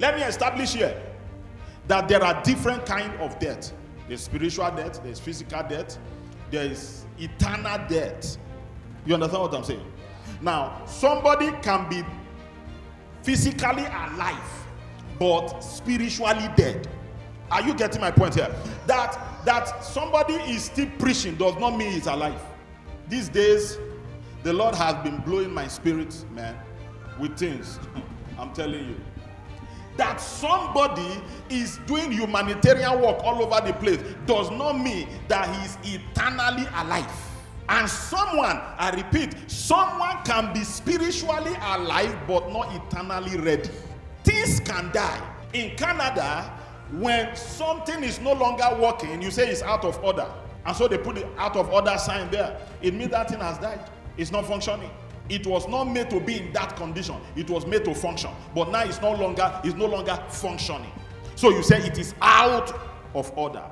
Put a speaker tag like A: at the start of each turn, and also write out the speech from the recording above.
A: Let me establish here that there are different kind of death. There's spiritual death, there's physical death, there is eternal death. You understand what I'm saying? Now, somebody can be physically alive but spiritually dead. Are you getting my point here? That that somebody is still preaching does not mean he's alive. These days, the Lord has been blowing my spirit, man, with things. I'm telling you. That somebody is doing humanitarian work all over the place does not mean that he's eternally alive. And someone, I repeat, someone can be spiritually alive but not eternally ready. Things can die. In Canada, when something is no longer working, you say it's out of order. And so they put the out of order sign there. It means that thing has died. It's not functioning. It was not made to be in that condition. It was made to function. But now it's no longer, it's no longer functioning. So you say it is out of order.